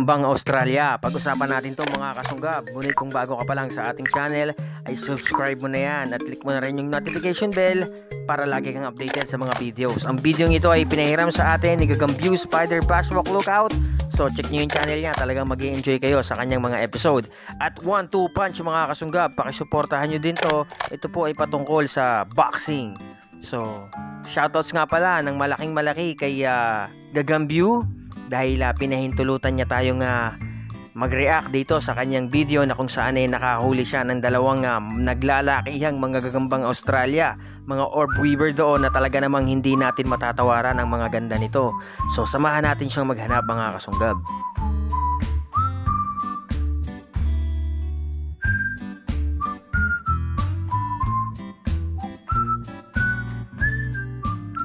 gagambang Australia. Pag-usapan natin to mga kasunggab. Ngunit kung bago ka pa lang sa ating channel, ay subscribe mo na yan at click mo na rin yung notification bell para lagi kang updated sa mga videos. Ang video ito ay pinahiram sa atin ni Gagambew Spider Basswalk Lookout. So check nyo yung channel niya, talagang mag enjoy kayo sa kanyang mga episode. At 1-2 punch mga kasunggab, pakisuportahan nyo din to. Ito po ay patungkol sa boxing. So, shoutouts nga pala ng malaking malaki kay uh, Gagambew dahil uh, pinahintulutan niya tayong uh, mag-react dito sa kanyang video na kung saan ay nakahuli siya ng dalawang uh, naglalakihang mga gagambang Australia, mga orb weaver doon na talaga namang hindi natin matatawaran ang mga ganda nito. So samahan natin siyang maghanap mga kasunggab.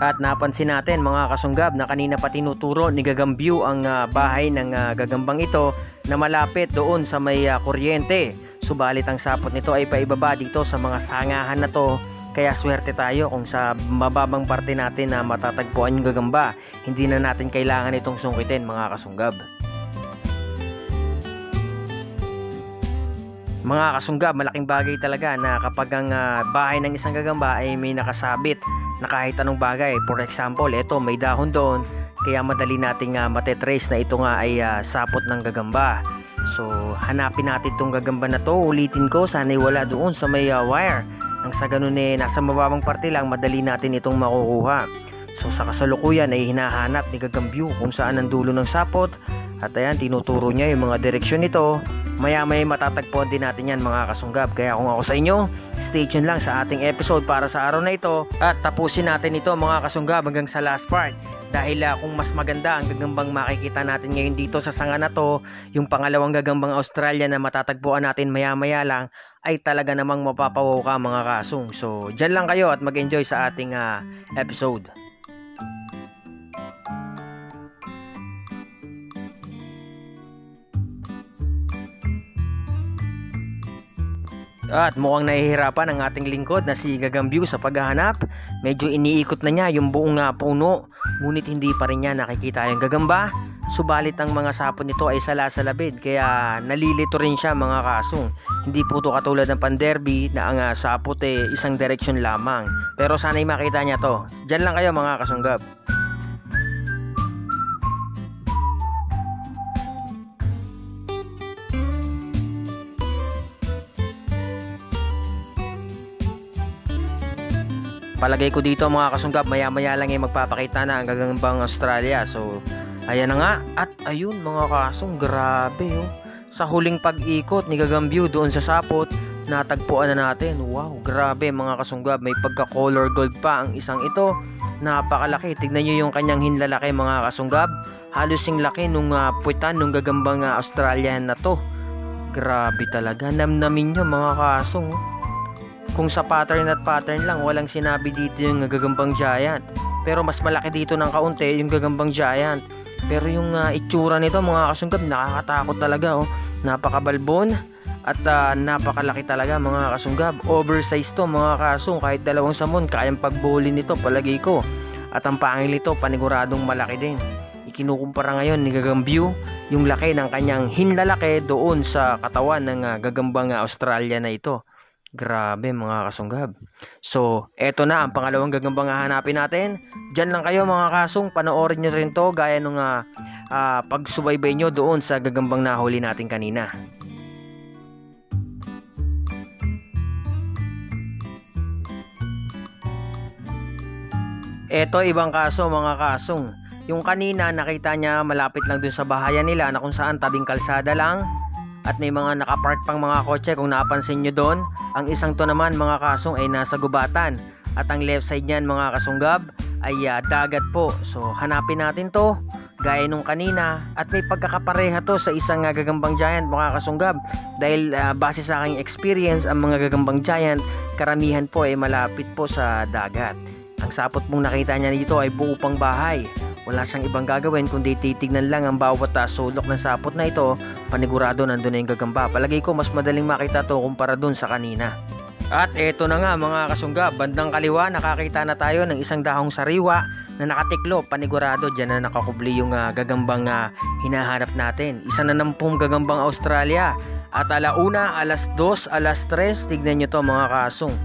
At napansin natin mga kasunggab na kanina pa tinuturo ni Gagambew ang uh, bahay ng uh, gagambang ito na malapit doon sa may uh, kuryente. Subalit ang sapot nito ay paibaba dito sa mga sangahan na to kaya swerte tayo kung sa mababang parte natin na matatagpuan yung gagamba. Hindi na natin kailangan itong sungkitin mga kasunggab. Mga kasunggab, malaking bagay talaga na kapag ang uh, bahay ng isang gagamba ay may nakasabit na kahit anong bagay. For example, ito may dahon doon kaya madali nating uh, matetrace na ito nga ay uh, sapot ng gagamba. So, hanapin natin itong gagamba na to. Ulitin ko, sana'y wala doon sa may uh, wire. Nang sa ganun eh, nasa mababang parte lang, madali natin itong makukuha. So, sa kasalukuyan ay hinahanap ni Gagambew kung saan ang dulo ng sapot. At ayan, tinuturo niya yung mga direksyon nito Maya may matatagpuan din natin yan mga kasunggab. Kaya kung ako sa inyo, stay tuned lang sa ating episode para sa araw na ito. At tapusin natin ito mga kasunggab hanggang sa last part. Dahil uh, kung mas maganda ang gagambang makikita natin ngayon dito sa sanga na to, yung pangalawang gagambang Australia na matatagpuan natin maya maya lang, ay talaga namang mapapawaw ka mga kasung. So, dyan lang kayo at mag-enjoy sa ating uh, episode. At mukhang nahihirapan ang ating lingkod na si Gagambew sa paghahanap. Medyo iniikot na niya yung buong uh, puno. Ngunit hindi pa rin niya nakikita yung gagamba. Subalit ang mga sapon nito ay salasalabid kaya nalilito rin siya mga kasong. Hindi po ito katulad ng panderby na ang uh, sapot ay isang direksyon lamang. Pero sana'y makita niya to. Diyan lang kayo mga kasunggab. Palagay ko dito mga kasunggab maya maya lang ay magpapakita na ang gagambang Australia. So ayan na nga. At ayun mga kasong grabe oh. sa huling pag-ikot ni Gagambew doon sa sapot natagpuan na natin. Wow grabe mga kasunggab. May pagka color gold pa ang isang ito. Napakalaki. Tignan nyo yung kanyang hinlalaki mga kasunggab. Halos yung laki nung uh, puwitan nung gagambang uh, Australian na to. Grabe talaga. Namnamin nyo mga kasong oh kung sa pattern at pattern lang, walang sinabi dito yung gagambang giant. Pero mas malaki dito ng kaunti yung gagambang giant. Pero yung uh, itsura nito mga kasunggab, nakakatakot talaga oh. Napakabalbon at uh, napakalaki talaga mga kasunggab. Oversized to mga kasung, kahit dalawang samon kayang pagbuli nito palagi ko. At ang pangil nito paniguradong malaki din. Ikinukumpara ngayon ni Gagambew yung laki ng kanyang hinlalaki doon sa katawan ng uh, gagambang Australia na ito. Grabe mga kasunggab. So, eto na ang pangalawang gagambang hahanapin natin. Diyan lang kayo mga kasung, panoorin nyo rin to gaya nung uh, uh, pagsubaybay nyo doon sa gagambang nahuli natin kanina. Eto ibang kaso mga kasong. Yung kanina nakita niya malapit lang dun sa bahayan nila na kung saan tabing kalsada lang at may mga nakapark pang mga kotse kung napansin nyo doon. Ang isang to naman mga kasong ay nasa gubatan at ang left side niyan mga kasunggab ay uh, dagat po. So hanapin natin to gaya nung kanina at may pagkakapareha to sa isang uh, gagambang giant mga kasunggab dahil uh, base sa aking experience ang mga gagambang giant karamihan po ay malapit po sa dagat. Ang sapot mong nakita niya dito ay buo pang bahay wala siyang ibang gagawin kundi titignan lang ang bawat uh, sulok ng sapot na ito, panigurado nandun na yung gagamba. Palagay ko mas madaling makita to kumpara dun sa kanina. At eto na nga mga kasungga, bandang kaliwa nakakita na tayo ng isang dahong sariwa na nakatiklo, panigurado dyan na nakakubli yung uh, gagambang uh, hinahanap natin. Isa na nampung gagambang Australia. At alauna, alas 2, alas 3, tignan nyo to mga kasung.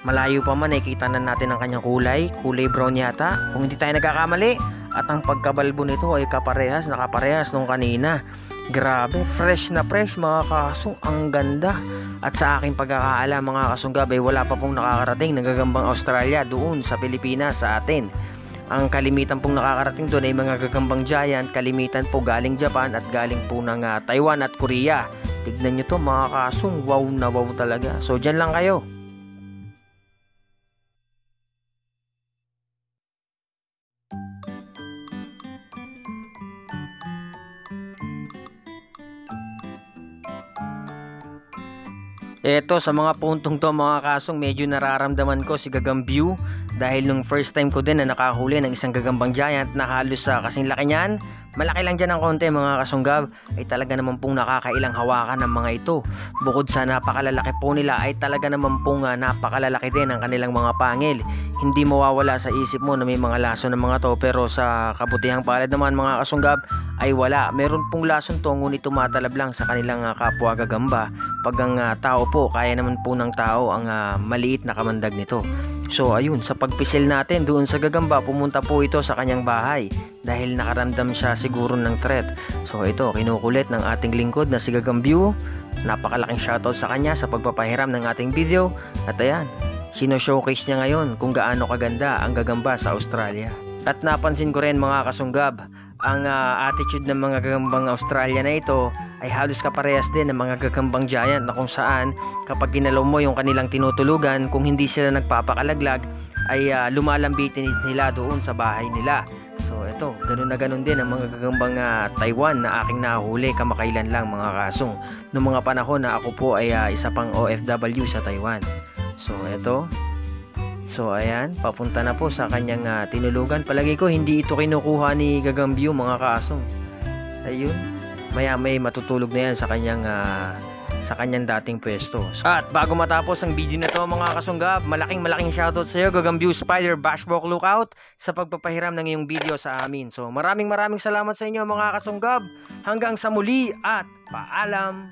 Malayo pa man, nakikita na natin ang kanyang kulay, kulay brown yata. Kung hindi tayo nagkakamali, at ang pagkabalbo nito ay kaparehas, nakaparehas nung kanina. Grabe, fresh na fresh mga kasung, ang ganda. At sa aking pagkakaalam mga kasunggab ay wala pa pong nakakarating ng gagambang Australia doon sa Pilipinas sa atin. Ang kalimitan pong nakakarating doon ay mga gagambang giant, kalimitan po galing Japan at galing po ng uh, Taiwan at Korea. Tignan nyo to mga kasung, wow na wow talaga. So dyan lang kayo. Eto sa mga puntong to mga kasong medyo nararamdaman ko si Gagambyu dahil nung first time ko din na nakahuli ng isang gagambang giant na halos sa kasing laki niyan. Malaki lang dyan ng konti mga kasunggab ay talaga naman pong nakakailang hawakan ng mga ito. Bukod sa napakalalaki po nila ay talaga naman pong uh, napakalalaki din ang kanilang mga pangil hindi mawawala sa isip mo na may mga laso ng mga to pero sa kabutihang palad naman mga kasunggab ay wala. Meron pong lason to ngunit tumatalab lang sa kanilang uh, kapwa gagamba. Pag ang uh, tao po kaya naman po ng tao ang uh, maliit na kamandag nito. So ayun sa pagpisil natin doon sa gagamba pumunta po ito sa kanyang bahay dahil nakaramdam siya siguro ng threat. So ito kinukulit ng ating lingkod na si Gagambyu. Napakalaking shoutout sa kanya sa pagpapahiram ng ating video. At ayan Sino-showcase niya ngayon kung gaano kaganda ang gagamba sa Australia. At napansin ko rin mga kasunggab, ang uh, attitude ng mga gagambang Australia na ito ay halos kaparehas din ng mga gagambang giant na kung saan kapag ginalaw mo yung kanilang tinutulugan kung hindi sila nagpapakalaglag ay uh, lumalambitin nila doon sa bahay nila. So ito, ganun na ganun din ang mga gagambang uh, Taiwan na aking nahuli kamakailan lang mga kasong noong mga panahon na ako po ay uh, isa pang OFW sa Taiwan. So, ito. So, ayan. Papunta na po sa kanyang uh, tinulugan. Palagi ko, hindi ito kinukuha ni Gagambyo, mga kasong. Ayun. Maya may matutulog na yan sa kanyang uh, sa kanyang dating pwesto. At bago matapos ang video na to mga kasunggab, malaking malaking shoutout sa iyo Gagambyo Spider Bashwalk Lookout sa pagpapahiram ng iyong video sa amin. So maraming maraming salamat sa inyo mga kasunggab. Hanggang sa muli at paalam!